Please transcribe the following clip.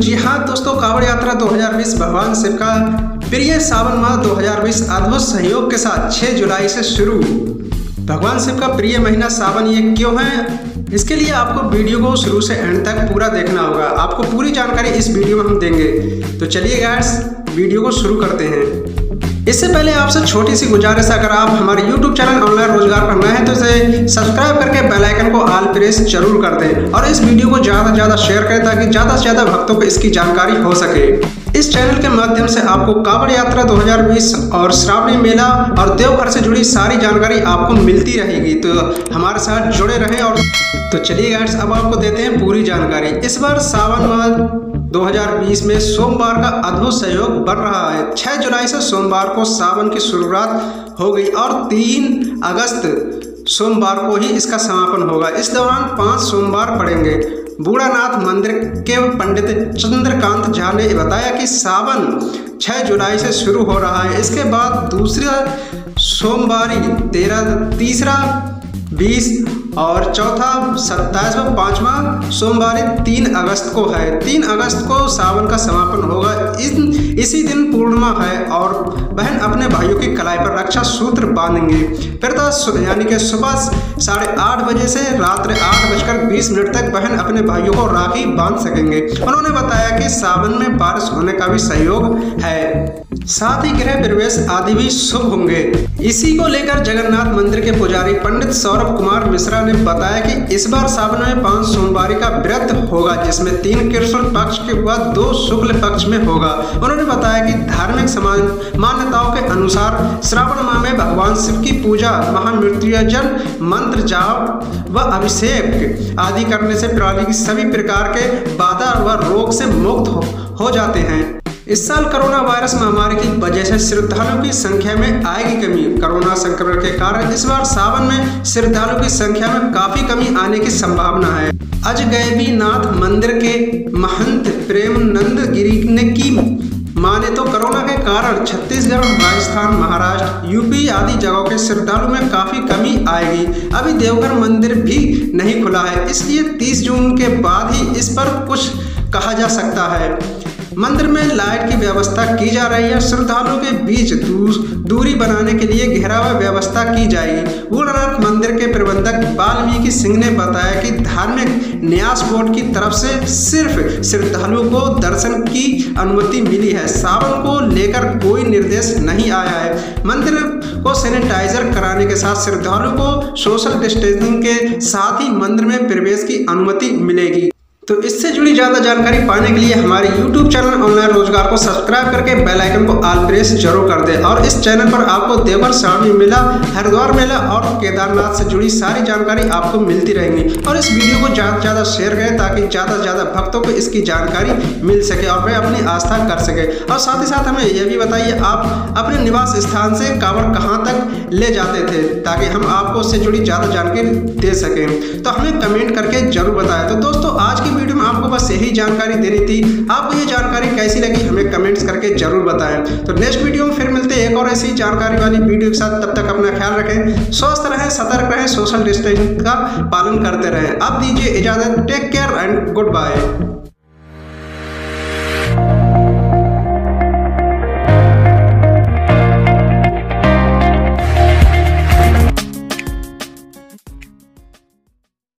जी हाँ दोस्तों, कांवड़ यात्रा 2020 भगवान शिव का प्रिय सावन माह 2020 अद्भुत सहयोग के साथ 6 जुलाई से शुरू। भगवान शिव का प्रिय महीना सावन ये क्यों है? इसके लिए आपको वीडियो को शुरू से एंड तक पूरा देखना होगा। आपको पूरी जानकारी इस वीडियो में हम देंगे। तो चलिए गैस वीडियो को शुरू करते हैं। इससे पहले आपसे छोटी सी गुजारिश अगर आप हमारे YouTube चैनल ऑनलाइन रोज़गार पर नए हैं तो इसे सब्सक्राइब करके बेल आइकन को ऑल प्रेस ज़रूर कर दें और इस वीडियो को ज़्यादा से ज़्यादा शेयर करें ताकि ज़्यादा से ज़्यादा भक्तों को इसकी जानकारी हो सके। इस चैनल के माध्यम से आपको कांवड़ यात्रा 2020 और श्रावणी मेला और देवघर से जुड़ी सारी जानकारी आपको मिलती रहेगी। तो हमारे साथ जुड़े रहें और तो चलिए गाइड्स अब आपको देते हैं पूरी जानकारी। इस बार सावन माह 2020 में सोमवार का अद्भुत सहयोग बन रहा है। 6 जुलाई से सोमवार को सावन की शुरुआत हो गई और 3 अगस्त सोमवार को ही इसका समापन होगा। इस दौरान पाँच सोमवार पड़ेंगे। बूढ़ानाथ मंदिर के पंडित चंद्रकांत झा ने बताया कि सावन 6 जुलाई से शुरू हो रहा है। इसके बाद दूसरा सोमवारी, तेरह, तीसरा, बीस और चौथा सत्ताईस व पाँचवा सोमवार तीन अगस्त को है। तीन अगस्त को सावन का समापन होगा। इस इसी दिन पूर्णिमा है और बहन अपने भाइयों की कलाई पर रक्षा सूत्र बांधेंगे। फिर यानी कि सुबह साढ़े आठ बजे से रात्रि आठ बजकर बीस मिनट तक बहन अपने भाइयों को राखी बाँध सकेंगे। उन्होंने बताया कि सावन में बारिश होने का भी सहयोग है। साथ ही गृह प्रवेश आदि भी शुभ होंगे। इसी को लेकर जगन्नाथ मंदिर के पुजारी पंडित सौरभ कुमार मिश्रा ने बताया कि इस बार सावन में पाँच सोमवारी का व्रत होगा, जिसमें तीन कृष्ण पक्ष के बाद दो शुक्ल पक्ष में होगा। उन्होंने बताया कि धार्मिक समाज मान्यताओं के अनुसार श्रावण माह में भगवान शिव की पूजा महामृत्युजन मंत्र जाप व अभिषेक आदि करने से प्रणाली की सभी प्रकार के बाधा व रोग से मुक्त हो, हो जाते हैं। इस साल कोरोना वायरस महामारी की वजह से श्रद्धालुओं की संख्या में आएगी कमी। कोरोना संक्रमण के कारण इस बार सावन में श्रद्धालुओं की संख्या में काफ़ी कमी आने की संभावना है। अजगैबी नाथ मंदिर के महंत प्रेम नंद गिरी ने की माने तो कोरोना के कारण छत्तीसगढ़, राजस्थान, महाराष्ट्र, यूपी आदि जगहों के श्रद्धालु में काफ़ी कमी आएगी। अभी देवघर मंदिर भी नहीं खुला है, इसलिए 30 जून के बाद ही इस पर कुछ कहा जा सकता है। मंदिर में लाइट की व्यवस्था की जा रही है। श्रद्धालुओं के बीच दूरी बनाने के लिए घेराव व्यवस्था की जाएगी। बूढ़नाथ मंदिर के प्रबंधक वाल्मीकि सिंह ने बताया कि धार्मिक न्यास बोर्ड की तरफ़ से सिर्फ़ श्रद्धालुओं को दर्शन की अनुमति मिली है। सावन को लेकर कोई निर्देश नहीं आया है। मंदिर को सैनिटाइजर कराने के साथ श्रद्धालुओं को सोशल डिस्टेंसिंग के साथ ही मंदिर में प्रवेश की अनुमति मिलेगी। तो इससे जुड़ी ज़्यादा जानकारी पाने के लिए हमारे YouTube चैनल ऑनलाइन रोज़गार को सब्सक्राइब करके बेल आइकन को आल प्रेस ज़रूर कर दें और इस चैनल पर आपको देवर स्वामी मेला, हरिद्वार मेला और केदारनाथ से जुड़ी सारी जानकारी आपको मिलती रहेंगी। और इस वीडियो को ज़्यादा से ज़्यादा शेयर करें ताकि ज़्यादा से ज़्यादा भक्तों को इसकी जानकारी मिल सके और वे अपनी आस्था कर सके। और साथ ही साथ हमें यह भी बताइए, आप अपने निवास स्थान से कांवड़ कहाँ तक ले जाते थे ताकि हम आपको उससे जुड़ी ज़्यादा जानकारी दे सकें? तो हमें कमेंट करके ज़रूर बताएँ। तो दोस्तों, आज की वीडियो में आपको बस यही जानकारी देनी थी। आपको ये जानकारी कैसी लगी, हमें कमेंट्स करके ज़रूर बताएँ। तो नेक्स्ट वीडियो में फिर मिलते हैं एक और ऐसी जानकारी वाली वीडियो के साथ। तब तक अपना ख्याल रखें, स्वस्थ रहें, सतर्क रहें सोशल डिस्टेंसिंग का पालन करते रहें। अब दीजिए इजाज़त take care and good bye